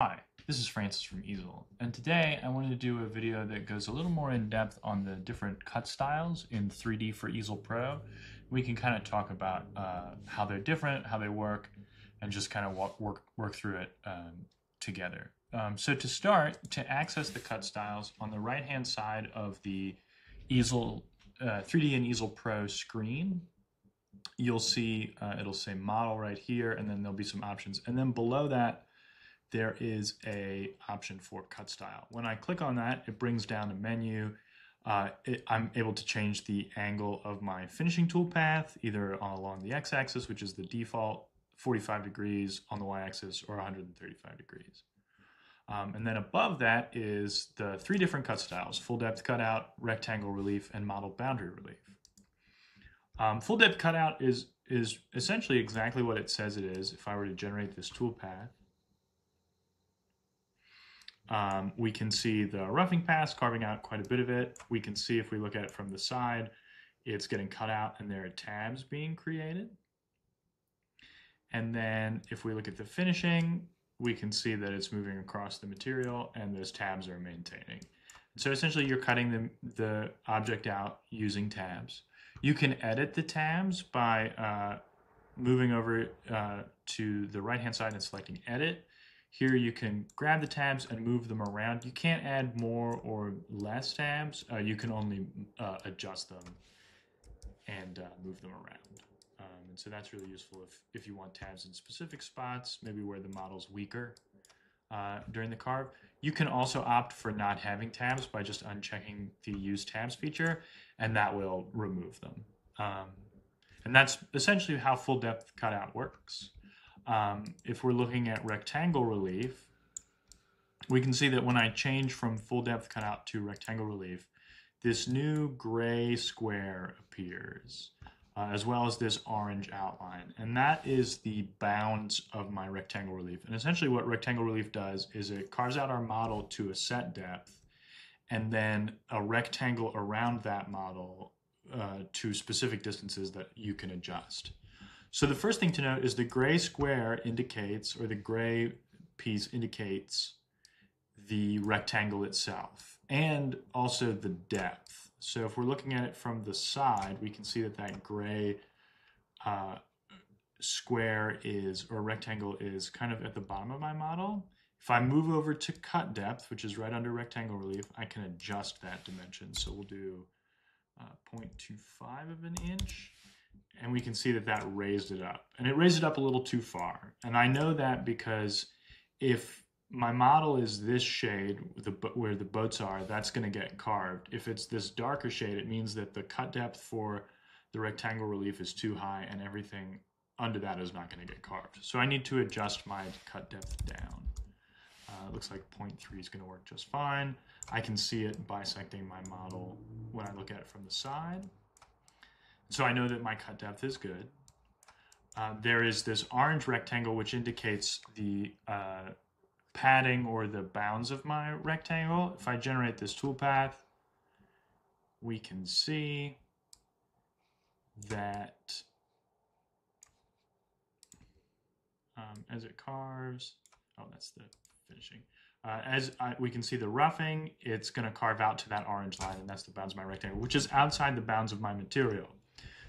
Hi, this is Francis from Easel, and today I wanted to do a video that goes a little more in depth on the different cut styles in 3D for Easel Pro. We can kind of talk about uh, how they're different, how they work, and just kind of walk, work, work through it um, together. Um, so to start, to access the cut styles, on the right-hand side of the Easel uh, 3D and Easel Pro screen, you'll see uh, it'll say model right here, and then there'll be some options. And then below that, there is a option for cut style. When I click on that, it brings down a menu. Uh, it, I'm able to change the angle of my finishing tool path, either along the x-axis, which is the default 45 degrees on the y-axis, or 135 degrees. Um, and then above that is the three different cut styles, full depth cutout, rectangle relief, and model boundary relief. Um, full depth cutout is, is essentially exactly what it says it is if I were to generate this tool path. Um, we can see the roughing pass carving out quite a bit of it. We can see if we look at it from the side, it's getting cut out and there are tabs being created. And then if we look at the finishing, we can see that it's moving across the material and those tabs are maintaining. So essentially you're cutting the, the object out using tabs. You can edit the tabs by uh, moving over uh, to the right hand side and selecting edit here you can grab the tabs and move them around. You can't add more or less tabs. Uh, you can only uh, adjust them and uh, move them around. Um, and so that's really useful if, if you want tabs in specific spots, maybe where the model's weaker uh, during the carve. You can also opt for not having tabs by just unchecking the use tabs feature, and that will remove them. Um, and that's essentially how full depth cutout works. Um, if we're looking at rectangle relief, we can see that when I change from full depth cutout to rectangle relief, this new gray square appears, uh, as well as this orange outline. And that is the bounds of my rectangle relief. And essentially what rectangle relief does is it carves out our model to a set depth, and then a rectangle around that model uh, to specific distances that you can adjust. So the first thing to note is the gray square indicates, or the gray piece indicates the rectangle itself and also the depth. So if we're looking at it from the side, we can see that that gray uh, square is, or rectangle is kind of at the bottom of my model. If I move over to cut depth, which is right under rectangle relief, I can adjust that dimension. So we'll do uh, 0.25 of an inch and we can see that that raised it up. And it raised it up a little too far. And I know that because if my model is this shade the, where the boats are, that's going to get carved. If it's this darker shade, it means that the cut depth for the rectangle relief is too high and everything under that is not going to get carved. So I need to adjust my cut depth down. Uh, looks like 0.3 is going to work just fine. I can see it bisecting my model when I look at it from the side. So I know that my cut depth is good. Uh, there is this orange rectangle which indicates the uh, padding or the bounds of my rectangle. If I generate this toolpath, we can see that um, as it carves, oh, that's the finishing. Uh, as I, we can see the roughing, it's going to carve out to that orange line, and that's the bounds of my rectangle, which is outside the bounds of my material.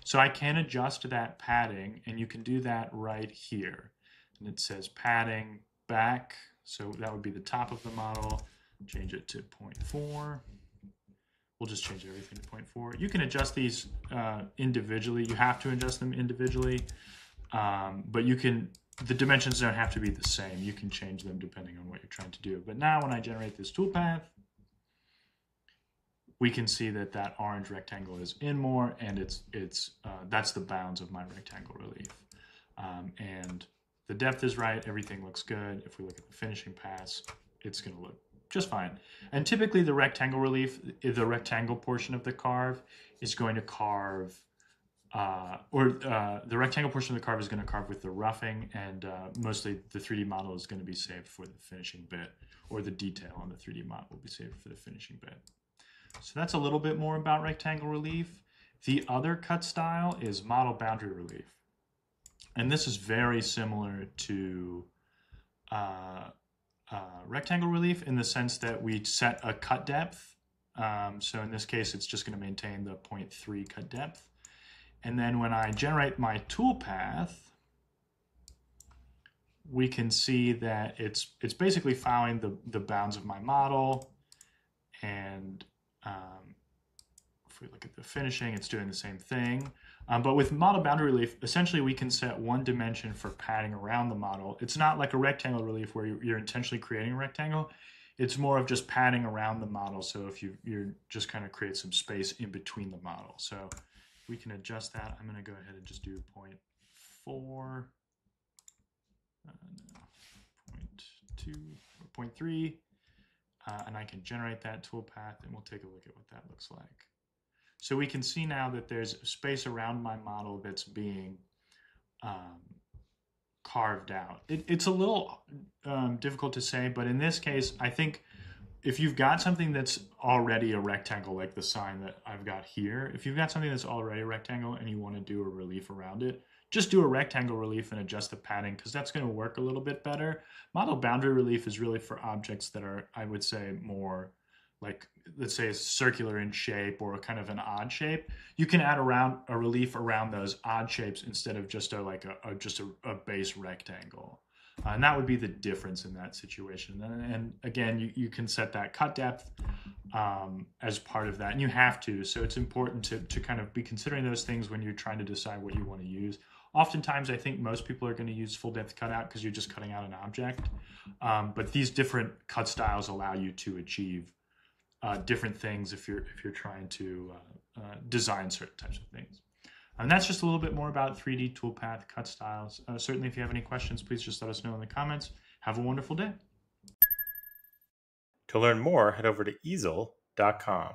So I can adjust that padding, and you can do that right here. And it says padding back, so that would be the top of the model. Change it to 0.4. We'll just change everything to 0.4. You can adjust these uh, individually. You have to adjust them individually, um, but you can. The dimensions don't have to be the same. You can change them depending on what you're trying to do. But now when I generate this toolpath, we can see that that orange rectangle is in more and it's it's uh, that's the bounds of my rectangle relief. Um, and the depth is right everything looks good. If we look at the finishing pass it's going to look just fine. And typically the rectangle relief the rectangle portion of the carve is going to carve uh, or uh, the rectangle portion of the carve is going to carve with the roughing and uh, mostly the 3D model is going to be saved for the finishing bit or the detail on the 3D model will be saved for the finishing bit. So that's a little bit more about rectangle relief. The other cut style is model boundary relief. And this is very similar to uh, uh, rectangle relief in the sense that we set a cut depth. Um, so in this case, it's just going to maintain the 0.3 cut depth. And then when I generate my toolpath, we can see that it's it's basically following the, the bounds of my model. And if we look at the finishing, it's doing the same thing. Um, but with model boundary relief, essentially we can set one dimension for padding around the model. It's not like a rectangle relief where you're, intentionally creating a rectangle. It's more of just padding around the model. So if you, you're just kind of create some space in between the model. So we can adjust that. I'm going to go ahead and just do 0.4, uh, no, 0.2, 0.3, uh, and I can generate that toolpath, and we'll take a look at what that looks like. So we can see now that there's space around my model that's being um, carved out. It, it's a little um, difficult to say, but in this case, I think if you've got something that's already a rectangle, like the sign that I've got here, if you've got something that's already a rectangle and you want to do a relief around it, just do a rectangle relief and adjust the padding because that's going to work a little bit better. Model boundary relief is really for objects that are, I would say, more like let's say it's circular in shape or kind of an odd shape you can add around a relief around those odd shapes instead of just a like a, a just a, a, base rectangle. Uh, and that would be the difference in that situation. And, and again you, you can set that cut depth um, as part of that and you have to. So it's important to, to kind of be considering those things when you're trying to decide what you want to use. Oftentimes i think most people are going to use full depth cutout because you're just cutting out an object. Um, but these different cut styles allow you to achieve uh, different things if you're if you're trying to uh, uh, design certain types of things. And that's just a little bit more about 3D toolpath cut styles. Uh, certainly, if you have any questions, please just let us know in the comments. Have a wonderful day. To learn more, head over to easel.com.